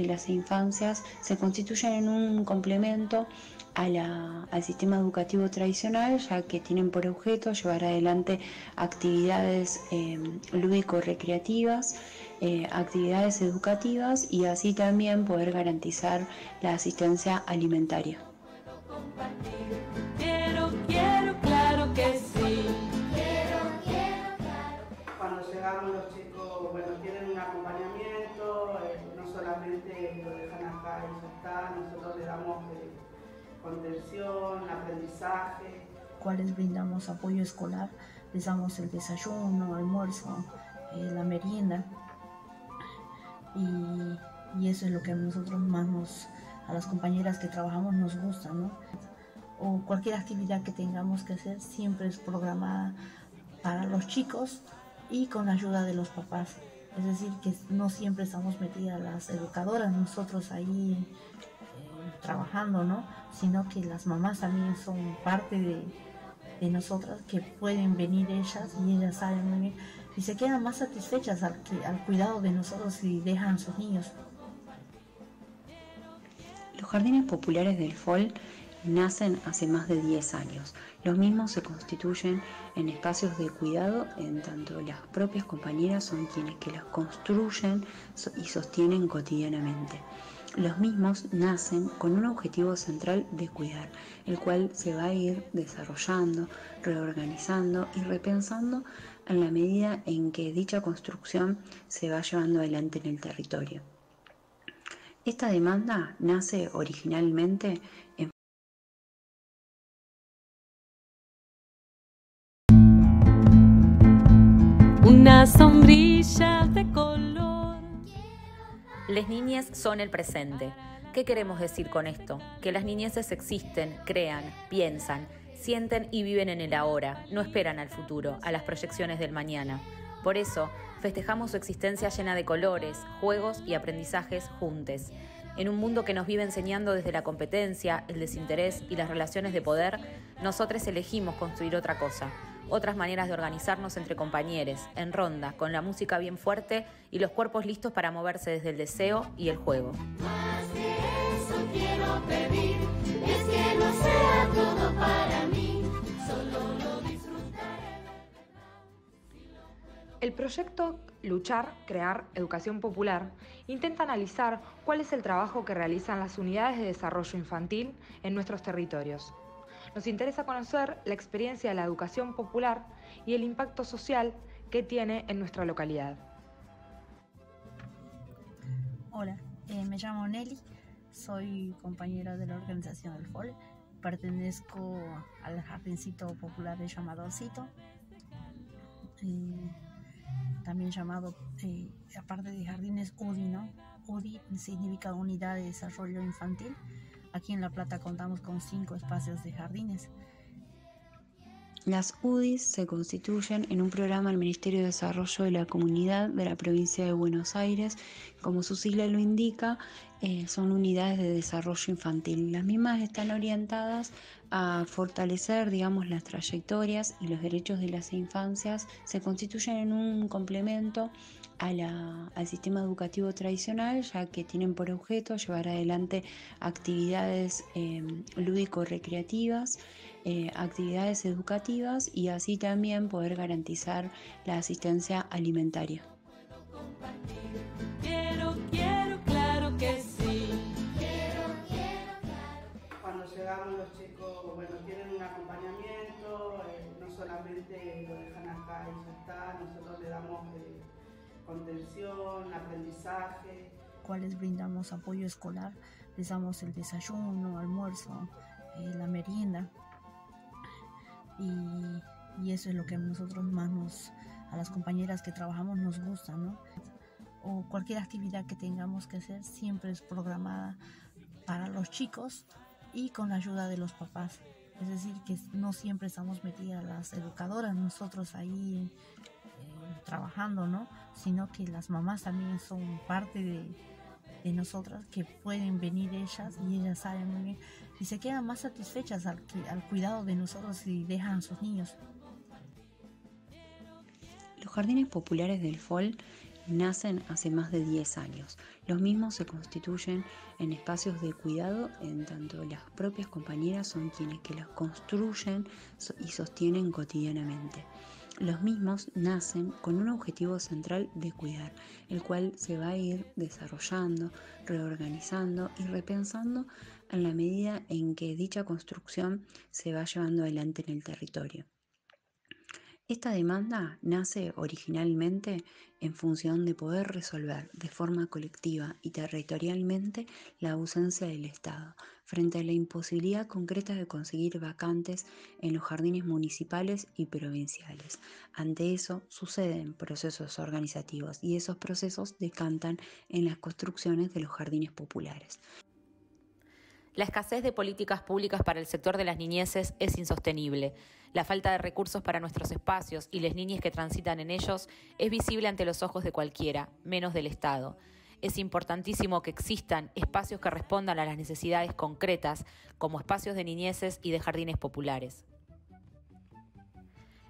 de las infancias se constituyen en un complemento al sistema educativo tradicional, ya que tienen por objeto llevar adelante actividades eh, lúdico-recreativas, eh, actividades educativas y así también poder garantizar la asistencia alimentaria. Nosotros le damos contención, aprendizaje. Cuales brindamos apoyo escolar, les damos el desayuno, almuerzo, eh, la merienda. Y, eso es lo que a nosotros más nos, a las compañeras que trabajamos nos gusta. O cualquier actividad que tengamos que hacer siempre es programada para los chicos y con la ayuda de los papás. Es decir, que no siempre estamos metidas las educadoras, nosotros ahí trabajando, ¿no? Sino que las mamás también son parte de, de nosotras, que pueden venir ellas y ellas saben muy bien y se quedan más satisfechas al, al cuidado de nosotros y dejan a sus niños. Los jardines populares del FOL nacen hace más de 10 años. Los mismos se constituyen en espacios de cuidado en tanto las propias compañeras son quienes que las construyen y sostienen cotidianamente. Los mismos nacen con un objetivo central de cuidar, el cual se va a ir desarrollando, reorganizando y repensando en la medida en que dicha construcción se va llevando adelante en el territorio. Esta demanda nace originalmente en una sombrilla de color las niñas son el presente. ¿Qué queremos decir con esto? Que las niñeces existen, crean, piensan, sienten y viven en el ahora, no esperan al futuro, a las proyecciones del mañana. Por eso, festejamos su existencia llena de colores, juegos y aprendizajes juntos. En un mundo que nos vive enseñando desde la competencia, el desinterés y las relaciones de poder, nosotros elegimos construir otra cosa, otras maneras de organizarnos entre compañeros, en ronda, con la música bien fuerte y los cuerpos listos para moverse desde el deseo y el juego. El proyecto Luchar, Crear Educación Popular intenta analizar cuál es el trabajo que realizan las unidades de desarrollo infantil en nuestros territorios nos interesa conocer la experiencia de la educación popular y el impacto social que tiene en nuestra localidad. Hola, eh, me llamo Nelly, soy compañera de la organización del FOL, pertenezco al jardincito popular de llamadorcito, eh, también llamado, eh, aparte de jardines UDI, ¿no? UDI significa Unidad de Desarrollo Infantil Aquí en La Plata contamos con cinco espacios de jardines. Las UDIs se constituyen en un programa del Ministerio de Desarrollo de la Comunidad de la provincia de Buenos Aires. Como su sigla lo indica, eh, son unidades de desarrollo infantil. Las mismas están orientadas a fortalecer, digamos, las trayectorias y los derechos de las infancias. Se constituyen en un complemento al sistema educativo tradicional, ya que tienen por objeto llevar adelante actividades em, lúdico-recreativas, eh, actividades educativas y así también poder garantizar la asistencia alimentaria. Quiero, quiero, claro que sí. Cuando llegamos los chicos, bueno, tienen un acompañamiento, eh, no solamente lo dejan acá y ya está, nosotros le damos... Contención, aprendizaje. Cuales brindamos apoyo escolar, les damos el desayuno, almuerzo, eh, la merienda. Y, eso es lo que a nosotros más nos, a las compañeras que trabajamos nos gusta, ¿no? O cualquier actividad que tengamos que hacer siempre es programada para los chicos y con la ayuda de los papás. Es decir, que no siempre estamos metidas las educadoras, nosotros ahí trabajando, ¿no? Sino que las mamás también son parte de, de nosotras, que pueden venir ellas y ellas saben muy bien y se quedan más satisfechas al, cuidado de nosotros y dejan a sus niños. Los jardines populares del FOL nacen hace más de 10 años. Los mismos se constituyen en espacios de cuidado, en tanto las propias compañeras son quienes que los construyen y sostienen cotidianamente. Los mismos nacen con un objetivo central de cuidar, el cual se va a ir desarrollando, reorganizando y repensando en la medida en que dicha construcción se va llevando adelante en el territorio. Esta demanda nace originalmente en función de poder resolver de forma colectiva y territorialmente la ausencia del Estado frente a la imposibilidad concreta de conseguir vacantes en los jardines municipales y provinciales. Ante eso suceden procesos organizativos y esos procesos decantan en las construcciones de los jardines populares. La escasez de políticas públicas para el sector de las niñeces es insostenible. La falta de recursos para nuestros espacios y las niñas que transitan en ellos es visible ante los ojos de cualquiera, menos del Estado. Es importantísimo que existan espacios que respondan a las necesidades concretas, como espacios de niñeces y de jardines populares.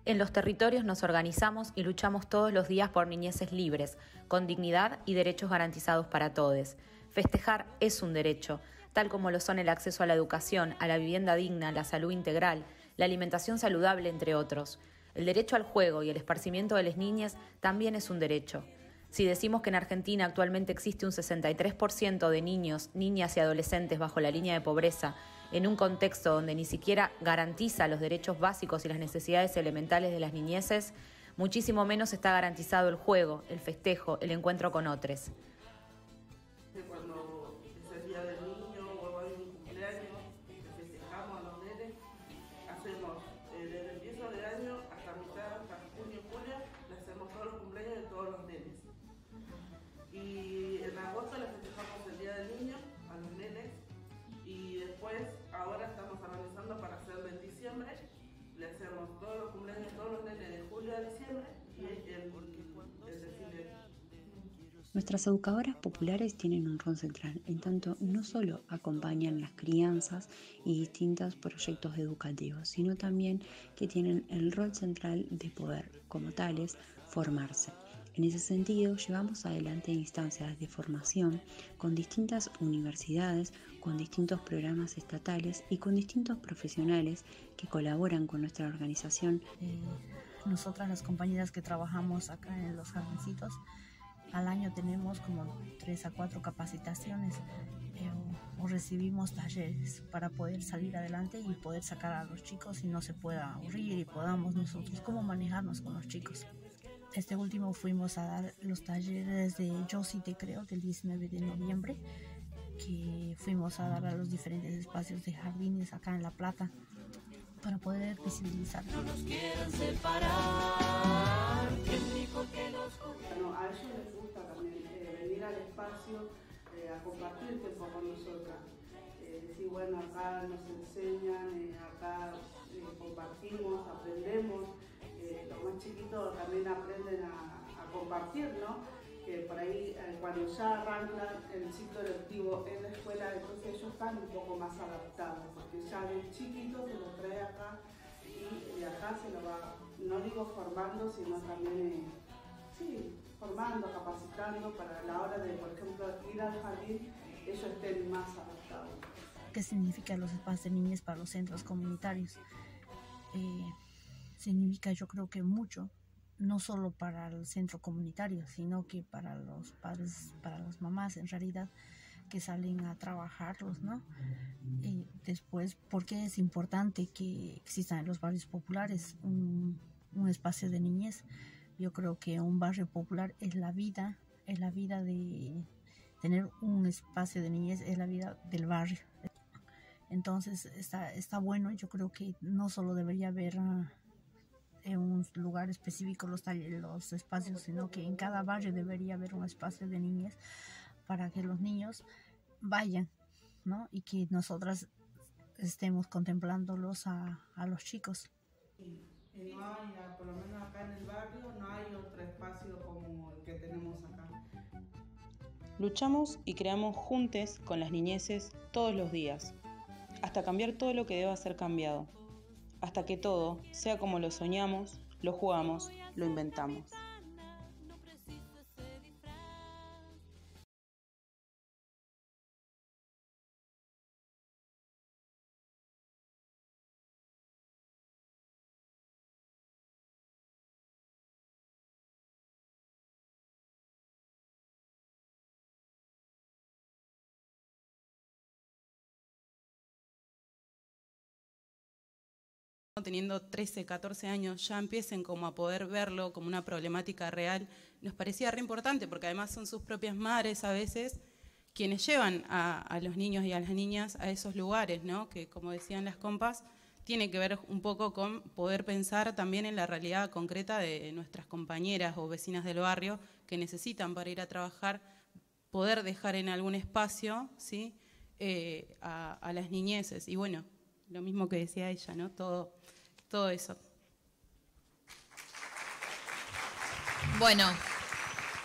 En los territorios nos organizamos y luchamos todos los días por niñeces libres, con dignidad y derechos garantizados para todos. Festejar es un derecho, tal como lo son el acceso a la educación, a la vivienda digna, la salud integral, la alimentación saludable, entre otros. El derecho al juego y el esparcimiento de las niñas también es un derecho. Si decimos que en Argentina actualmente existe un 63% de niños, niñas y adolescentes bajo la línea de pobreza, en un contexto donde ni siquiera garantiza los derechos básicos y las necesidades elementales de las niñeces, muchísimo menos está garantizado el juego, el festejo, el encuentro con otros. Nuestras educadoras populares tienen un rol central, en tanto no solo acompañan las crianzas y distintos proyectos educativos, sino también que tienen el rol central de poder, como tales, formarse. En ese sentido, llevamos adelante instancias de formación con distintas universidades, con distintos programas estatales y con distintos profesionales que colaboran con nuestra organización. Eh, nosotras las compañeras que trabajamos acá en los jardincitos, al año tenemos como tres a cuatro capacitaciones eh, o, recibimos talleres para poder salir adelante y poder sacar a los chicos y no se pueda aburrir y podamos nosotros cómo manejarnos con los chicos. Este último fuimos a dar los talleres de Yo sí te creo del 19 de noviembre que fuimos a dar a los diferentes espacios de jardines acá en La Plata para poder visibilizar. No nos quieren separar, eh, a compartir tiempo con nosotras. Eh, decir, bueno, acá nos enseñan, acá compartimos, aprendemos. los más chiquitos también aprenden a, compartir, ¿no? que por ahí cuando ya arrancan el ciclo lectivo en la escuela, entonces ellos están un poco más adaptados, porque ya de chiquito se lo trae acá y acá se lo va, no digo formando, sino también sí, formando, capacitando para la hora de, por ejemplo, ir al jardín, ellos estén más adaptados. ¿Qué significa los espacios de niñez para los centros comunitarios? Eh, significa yo creo que mucho, no solo para el centro comunitario, sino que para los padres, para las mamás en realidad que salen a trabajarlos, ¿no? Y después, ¿por qué es importante que existan en los barrios populares un, un espacio de niñez? Yo creo que un barrio popular es la vida, es la vida de tener un espacio de niñez, es la vida del barrio. Entonces está, está bueno, yo creo que no solo debería haber ah, en un lugar específico los, los espacios, sino que en cada barrio debería haber un espacio de niñez para que los niños vayan, ¿no? Y que nosotras estemos contemplándolos a, a los chicos no hay, por lo menos acá en el barrio, no hay otro espacio como el que tenemos acá. Luchamos y creamos juntos con las niñeces todos los días, hasta cambiar todo lo que deba ser cambiado, hasta que todo sea como lo soñamos, lo jugamos, lo inventamos. Teniendo 13, 14 años, ya empiecen como a poder verlo como una problemática real, nos parecía re importante, porque además son sus propias madres a veces quienes llevan a, los niños y a las niñas a esos lugares, ¿no? que como decían las compas, tiene que ver un poco con poder pensar también en la realidad concreta de nuestras compañeras o vecinas del barrio que necesitan para ir a trabajar, poder dejar en algún espacio ¿sí? Eh, a, a las niñeces. Y bueno, lo mismo que decía ella, ¿no? Todo, todo eso. Bueno,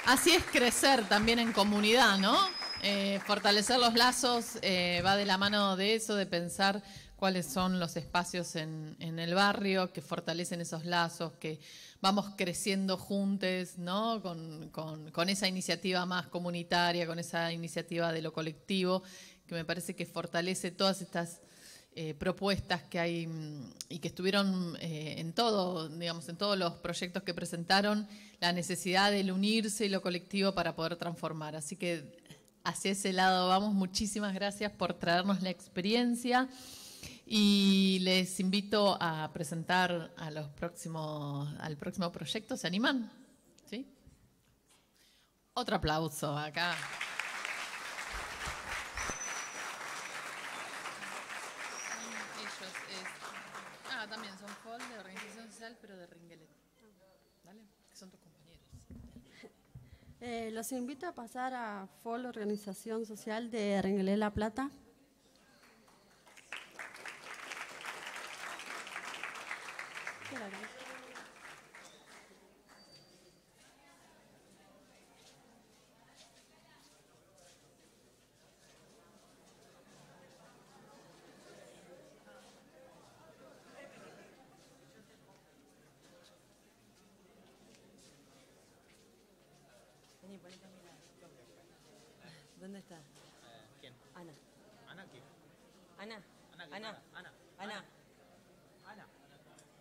así es crecer también en comunidad, ¿no? Eh, fortalecer los lazos eh, va de la mano de eso, de pensar cuáles son los espacios en, el barrio que fortalecen esos lazos, que vamos creciendo juntos, ¿no? Con esa iniciativa más comunitaria, con esa iniciativa de lo colectivo, que me parece que fortalece todas estas eh, propuestas que hay mm, y que estuvieron eh, en todo, digamos, en todos los proyectos que presentaron, la necesidad del unirse y lo colectivo para poder transformar. Así que hacia ese lado vamos. Muchísimas gracias por traernos la experiencia y les invito a presentar a los próximos, al próximo proyecto. ¿Se animan? ¿Sí? Otro aplauso acá. pero de Ringelet. ¿Vale? Que son tus compañeros. Eh, los invito a pasar a FOL, Organización Social de Ringelet La Plata. ¿Dónde está? ¿Quién? Ana. ¿Ana quién? Ana. Ana. Ana. Ana. Ana. Ana.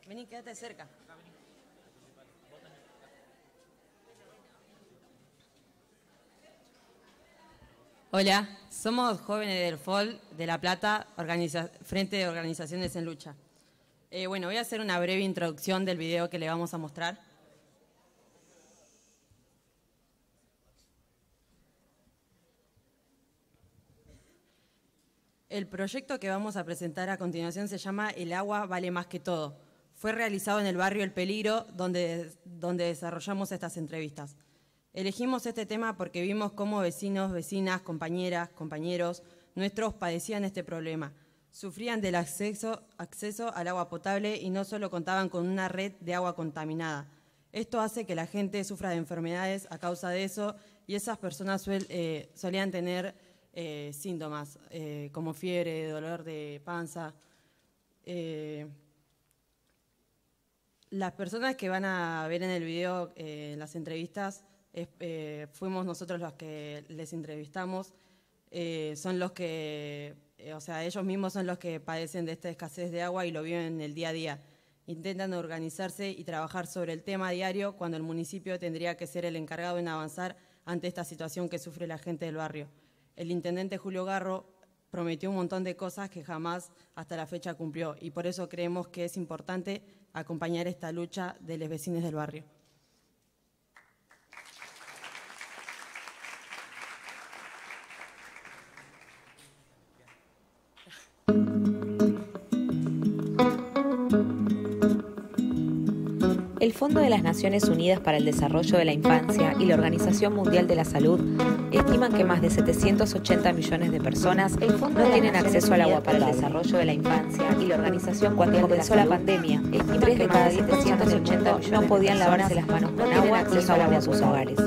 Vení, quédate cerca. Acá, vení. Hola, somos jóvenes del FOL de La Plata, organiza Frente de Organizaciones en Lucha. Eh, bueno, voy a hacer una breve introducción del video que le vamos a mostrar. El proyecto que vamos a presentar a continuación se llama El agua vale más que todo. Fue realizado en el barrio El Peligro, donde, donde desarrollamos estas entrevistas. Elegimos este tema porque vimos cómo vecinos, vecinas, compañeras, compañeros nuestros padecían este problema. Sufrían del acceso, acceso al agua potable y no solo contaban con una red de agua contaminada. Esto hace que la gente sufra de enfermedades a causa de eso y esas personas eh, solían tener eh, síntomas eh, como fiebre, dolor de panza. Eh, las personas que van a ver en el video las entrevistas fuimos nosotros los que les entrevistamos. son los que, o sea, ellos mismos son los que padecen de esta escasez de agua y lo viven en el día a día. Intentan organizarse y trabajar sobre el tema diario cuando el municipio tendría que ser el encargado en avanzar ante esta situación que sufre la gente del barrio el intendente Julio Garro prometió un montón de cosas que jamás hasta la fecha cumplió y por eso creemos que es importante acompañar esta lucha de los vecinos del barrio. Fondo de las Naciones Unidas para el Desarrollo de la Infancia y la Organización Mundial de la Salud estiman que más de 780 millones de personas no tienen acceso al agua para el desarrollo de la infancia y la Organización Mundial comenzó la pandemia, estiman que cada 780 millones no podían lavarse las manos con agua acceso al agua en sus hogares.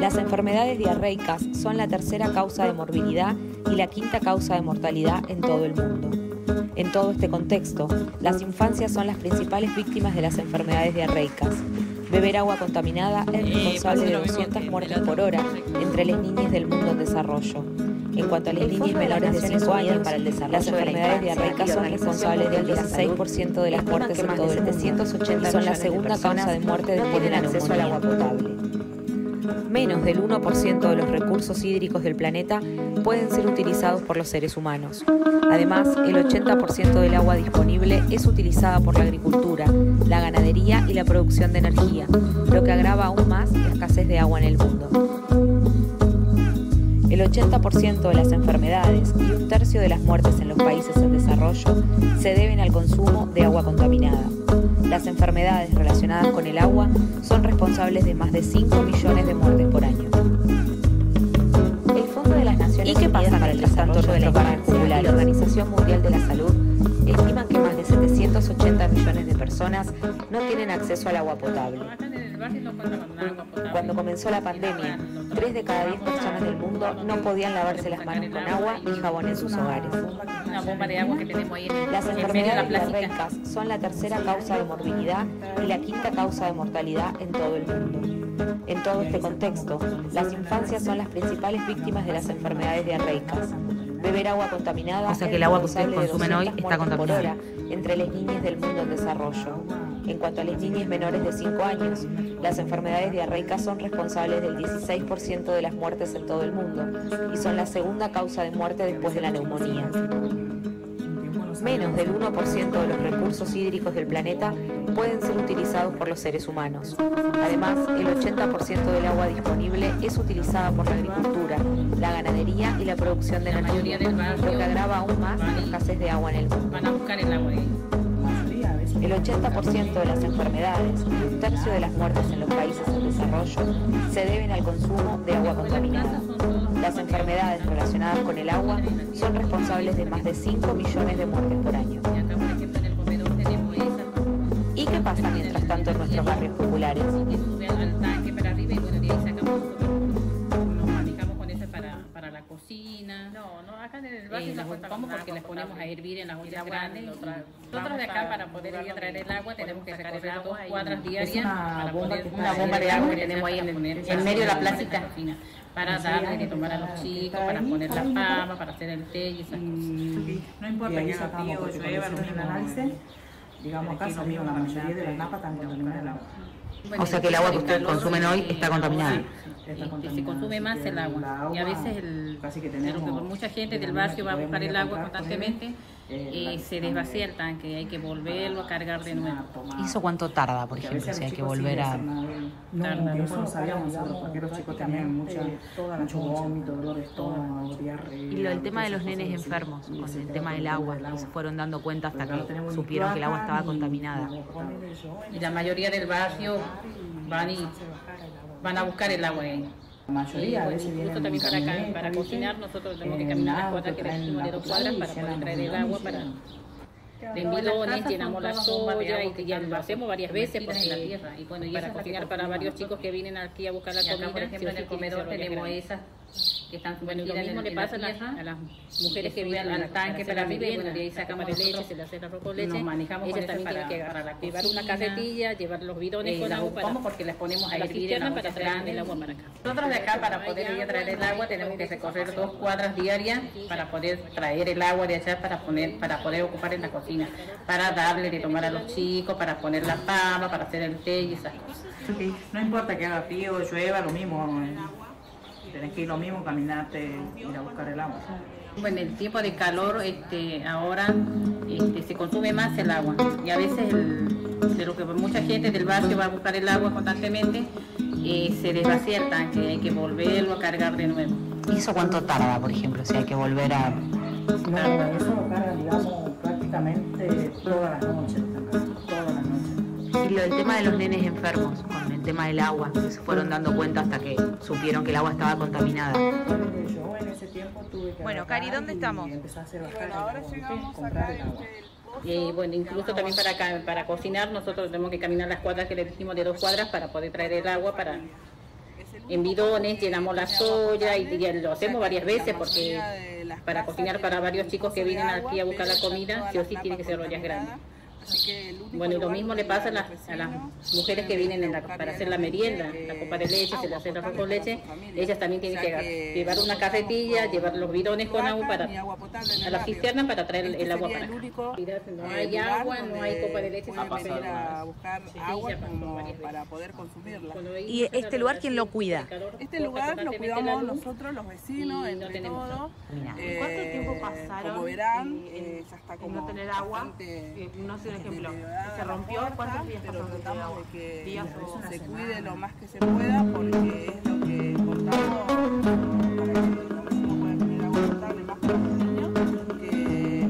Las enfermedades diarreicas son la tercera causa de morbilidad y la quinta causa de mortalidad en todo el mundo. En todo este contexto, las infancias son las principales víctimas de las enfermedades diarreicas. Beber agua contaminada es responsable de 200 muertes por hora entre las niñas del mundo en desarrollo. En cuanto a las niñas menores de 5 años, para el las enfermedades diarreicas son responsables del 16% de las muertes en todo el mundo y son la segunda causa de muerte después del acceso al agua potable. Menos del 1% de los recursos hídricos del planeta pueden ser utilizados por los seres humanos. Además, el 80% del agua disponible es utilizada por la agricultura, la ganadería y la producción de energía, lo que agrava aún más la escasez de agua en el mundo. El 80% de las enfermedades y un tercio de las muertes en los países en desarrollo se deben al consumo de agua contaminada. Las enfermedades relacionadas con el agua son responsables de más de 5 millones de muertes por año. El Fondo de las Naciones ¿Y qué pasa Unidas para el el Desarrollo de la Infancia y la Organización Mundial de la Salud estiman que más de 780 millones de personas no tienen acceso al agua potable. Cuando comenzó la pandemia, 3 de cada 10 personas del mundo no podían lavarse las manos con agua y jabón en sus hogares. Las enfermedades diarreicas son la tercera causa de morbilidad y la quinta causa de mortalidad en todo el mundo. En todo este contexto, las infancias son las principales víctimas de las enfermedades diarreicas. Beber agua contaminada O sea que el agua que ustedes consumen hoy 200 está contaminada. hora entre las niñas del mundo en desarrollo. En cuanto a las niñas menores de 5 años, las enfermedades diarreicas son responsables del 16% de las muertes en todo el mundo y son la segunda causa de muerte después de la neumonía. Menos del 1% de los recursos hídricos del planeta pueden ser utilizados por los seres humanos. Además, el 80% del agua disponible es utilizada por la agricultura, la ganadería y la producción de energía, lo que agrava aún más la escasez de agua en el mundo. Van a buscar el agua ahí. El 80% de las enfermedades un tercio de las muertes en los países en desarrollo se deben al consumo de agua contaminada. Las enfermedades relacionadas con el agua son responsables de más de 5 millones de muertes por año. ¿Y qué pasa mientras tanto en nuestros barrios populares? En el barrio las ocupamos porque las ponemos a hervir en las ollas grandes. Nosotros de acá para poder ir a traer el agua tenemos que recorrer dos cuadras diarias para poder una bomba de agua que tenemos ahí en, el- en medio de la placita. para darle de tomar a los chicos, para poner la pava, para hacer el té y esas cosas. No importa que haga frío o llueva, lo mismo análisis. Digamos acá mismo la mayoría de las napas están contaminadas el agua. O sea que el agua que ustedes consumen hoy eh, está contaminada. Este, se consume más el agua. Y a veces el, pero que por mucha gente del barrio va a buscar el agua constantemente, eh, se desvacía el tanque, hay que volverlo a cargar de nuevo. ¿Y eso cuánto tarda, por ejemplo? Si hay que volver a... No, eso no sabíamos nosotros, porque los chicos tenían mucha, mucho vómito, dolor de estómago, diarrea. Y lo del tema de los nenes enfermos, con el tema del agua, que se fueron dando cuenta hasta que supieron que el agua estaba contaminada. Y la mayoría del barrio van y van a buscar el agua ahí. La mayoría, a Y, veces bueno, incluso también para, para cocinar nosotros tenemos que caminar las cuadras que de dos cuadras y para poder traer el agua para bidones llenamos la soya y ya lo hacemos varias veces porque la tierra. y bueno y para cocinar para varios chicos que vienen aquí a buscar la Y comida por ejemplo, sí en sí el comedor tenemos esas que están bueno y lo mismo en- le en la pasa a las, tierra, a las mujeres que vienen al tanque para y bueno de ahí sacamos de leche se le hace el arroz con leche. Nos manejamos ellas eso también para- tienen que para la llevar una carretilla llevar los bidones Eh, con agua para porque las ponemos a la hervir en para traer el agua para acá. Nosotros de acá para poder ir a traer el agua tenemos que recorrer dos cuadras diarias para poder traer el agua de allá para poner para poder ocupar en la cocina, para darle de tomar a los chicos, para poner la pava, para hacer el té y esas cosas. No importa que haga frío o llueva, lo mismo. Tenés que ir lo mismo, caminarte, ir a buscar el agua. Bueno, en el tiempo de calor, este, ahora este, se consume más el agua y a veces el- de lo que mucha gente del barrio va a buscar el agua constantemente, eh, se desvacía el tanque, hay que volverlo a cargar de nuevo. ¿Y eso cuánto tarda, por ejemplo? Si hay que volver a... No, eso lo cargan, digamos, prácticamente todas las noches. Todas las noches. Y lo del tema de los nenes enfermos, tema del agua, se fueron dando cuenta hasta que supieron que el agua estaba contaminada. Bueno, Cari, ¿dónde estamos? ahora llegamos acá. Y bueno, incluso también para, ca- para cocinar nosotros tenemos que caminar las cuadras que le dijimos de dos cuadras para poder traer el agua para en bidones, llenamos la soya y, y lo hacemos varias veces porque para cocinar para varios chicos que vienen aquí a buscar la comida, sí o sí tiene que ser ollas grandes. Bueno, y lo mismo le pasa a las, a las mujeres que vienen en la- para hacer la merienda, la copa de leche, se le hace el arroz con leche, ellas también tienen que llevar una carretilla, llevar los bidones con agua para a la cisterna para traer el, el agua para acá. No hay agua, no hay copa de leche, a buscar agua para poder consumirla. ¿Y este lugar quién lo cuida? Este lugar lo cuidamos nosotros, los vecinos, entre todos. Eh, ¿Cuánto tiempo pasaron Como verán, en- eh, ya está en como no tener agua? bastante Eh, no un ejemplo. Se rompió, ¿cuántos días pasaron de que ¿Días o se cuide lo más que se pueda porque es lo que contamos para que los vecinos puedan tener agua potable más para los niños que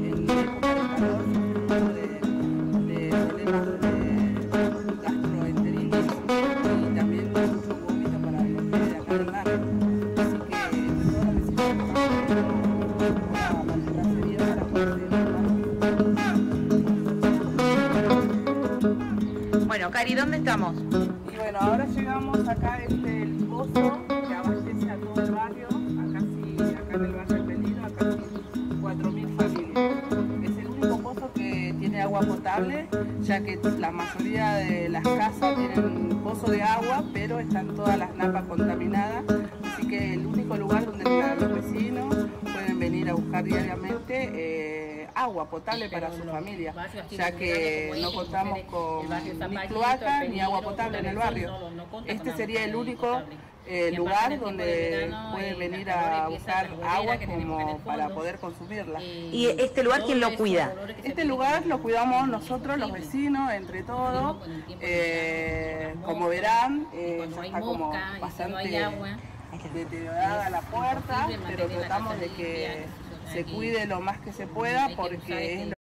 de calor de, de problemas de gastroenteritis y también mucho vómito para que de acá del barrio. Así que los vecinos estamos una manera seria para poder Cari, ¿dónde estamos? Y bueno, ahora llegamos acá, este el pozo que abastece a todo el barrio, acá sí, acá en el barrio El Pelino, a casi 4.000 familias. Es el único pozo que tiene agua potable, ya que la mayoría de las casas tienen pozo de agua, pero están todas las napas contaminadas, agua potable para su familia, ya que no contamos con ni cloaca ni agua potable en el barrio. Este sería el único eh, lugar donde pueden venir a buscar agua como para poder consumirla. ¿Y este lugar quién lo cuida? Este lugar lo cuidamos nosotros, los vecinos, entre todos. Eh, como verán, eh, ya está como bastante deteriorada la puerta, pero tratamos de que se cuide lo más que se pueda porque es lo